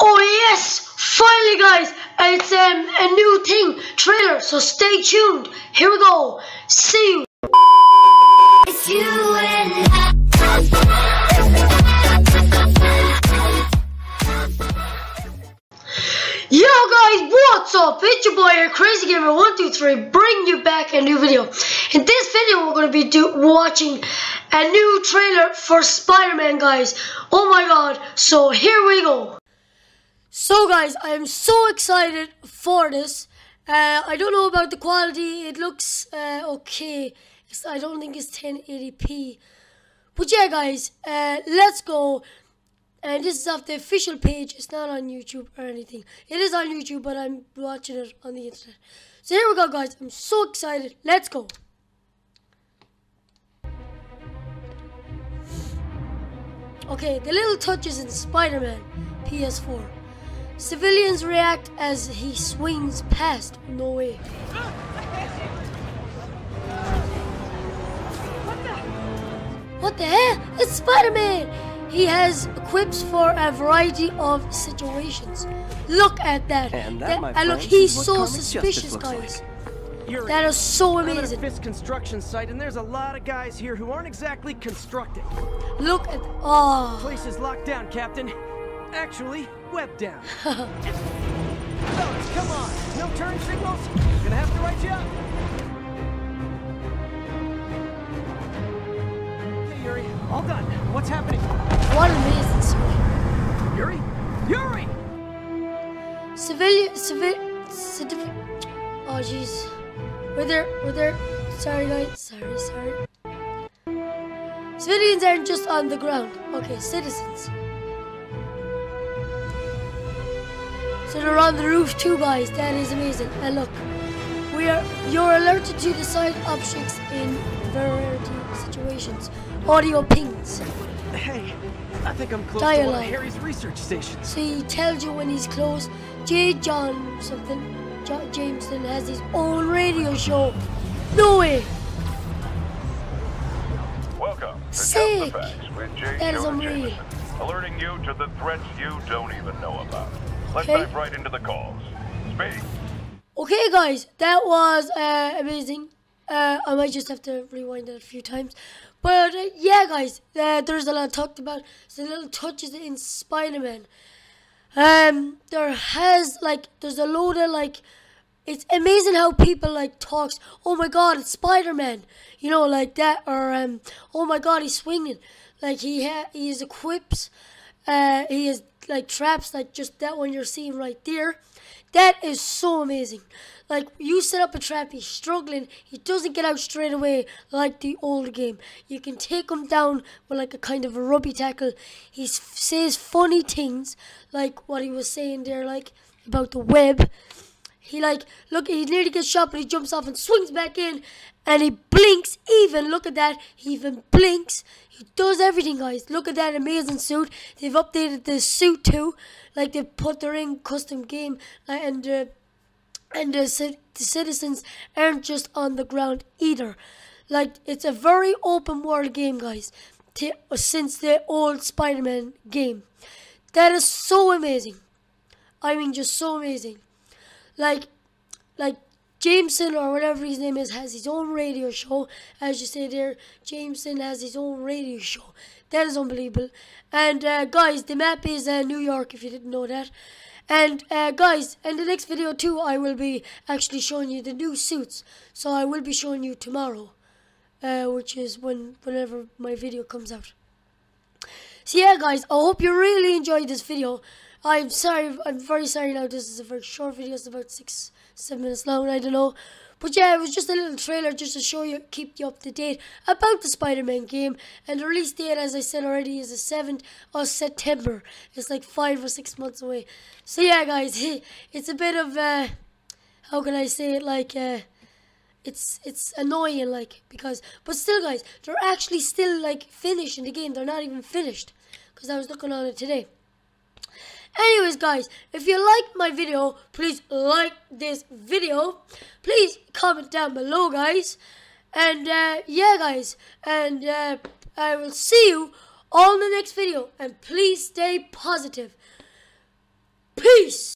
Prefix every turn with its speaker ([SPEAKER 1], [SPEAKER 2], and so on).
[SPEAKER 1] Oh yes, finally guys, it's um, a new thing, trailer, so stay tuned. Here we go. See you.
[SPEAKER 2] It's you and I.
[SPEAKER 1] Yo guys, what's up? It's your boy here, Crazy Gamer 123, bringing you back a new video. In this video, we're going to be do watching a new trailer for Spider-Man, guys. Oh my god, so here we go. So guys, I am so excited for this. Uh, I don't know about the quality, it looks uh, okay. It's, I don't think it's 1080p. But yeah guys, uh, let's go. And this is off the official page. It's not on YouTube or anything. It is on YouTube, but I'm watching it on the internet. So here we go, guys. I'm so excited. Let's go. Okay, the little touches in Spider-Man PS4. Civilians react as he swings past. No way. What the hell? It's Spider-Man! He has quips for a variety of situations. Look at that.
[SPEAKER 3] And that,
[SPEAKER 1] That-
[SPEAKER 3] my
[SPEAKER 1] and look,
[SPEAKER 3] friends,
[SPEAKER 1] he's so suspicious, guys.
[SPEAKER 4] Yuri,
[SPEAKER 1] That is so
[SPEAKER 4] I'm at a
[SPEAKER 1] amazing.
[SPEAKER 4] Fisk construction site, and there's a lot of guys here who aren't exactly constructing.
[SPEAKER 1] Look at oh,
[SPEAKER 4] Place is locked down, Captain. Actually, webbed down. Fellas, come on. No turn signals? Gonna have to write you up. Hey, Yuri. All done. What's happening?
[SPEAKER 1] what story.
[SPEAKER 4] Yuri? Yuri!
[SPEAKER 1] Civilian, civil, civil. Oh jeez, we're there, we're there. Sorry guys, sorry, sorry. Civilians aren't just on the ground. Okay, citizens. So they're on the roof too, guys. That is amazing. And look, we are you're alerted to the side objects in variety situations. Audio pings.
[SPEAKER 4] Hey, I think I'm close to
[SPEAKER 1] Dialogue.
[SPEAKER 4] one of Harry's research stations.
[SPEAKER 1] So he tells you when he's close. J. John something, J- Jameson has his own radio show. No way.
[SPEAKER 5] Welcome to
[SPEAKER 1] Sick.
[SPEAKER 5] Just the Facts with J.
[SPEAKER 1] That is
[SPEAKER 5] Jonah
[SPEAKER 1] unreal.
[SPEAKER 5] Jameson, alerting you to the threats you don't even know about. Let's
[SPEAKER 1] Okay.
[SPEAKER 5] dive right into the calls. Speak.
[SPEAKER 1] Okay, guys, that was uh, amazing. Uh, I might just have to rewind it a few times. But uh, yeah, guys, uh, there's a lot talked about. The little touches in Spider-Man. Um, there has like there's a load of like it's amazing how people like talks. Oh my God, it's Spider Man, you know, like that, or um, oh my God, he's swinging, like he ha- he has equips, uh, he has like traps, like just that one you're seeing right there. That is so amazing. Like you set up a trap, he's struggling, he doesn't get out straight away like the old game. You can take him down with like a kind of a rugby tackle. He says funny things like what he was saying there, like about the web. He like look he nearly gets shot but he jumps off and swings back in and he blinks even. Look at that. He even blinks. He does everything guys. Look at that amazing suit. They've updated the suit too. Like they've put their in custom game uh, and uh, and the, the citizens aren't just on the ground either. Like it's a very open world game guys since the old Spider-Man game. That is so amazing. I mean just so amazing like like Jameson or whatever his name is has his own radio show. As you say there, Jameson has his own radio show. That is unbelievable. And uh, guys, the map is uh, New York. If you didn't know that. And uh, guys, in the next video too, I will be actually showing you the new suits. So I will be showing you tomorrow, uh, which is when whenever my video comes out. So yeah, guys, I hope you really enjoyed this video. I'm sorry, I'm very sorry now. This is a very short video. It's about six, seven minutes long. I don't know, but yeah, it was just a little trailer just to show you, keep you up to date about the Spider-Man game. And the release date, as I said already, is the seventh of September. It's like five or six months away. So yeah, guys, it's a bit of uh, how can I say it? Like uh, it's it's annoying like because but still guys they're actually still like finished in the game they're not even finished because I was looking on it today anyways guys if you like my video please like this video. Please comment down below guys. And uh, yeah guys and uh, I will see you on the next video. And please stay positive. Peace.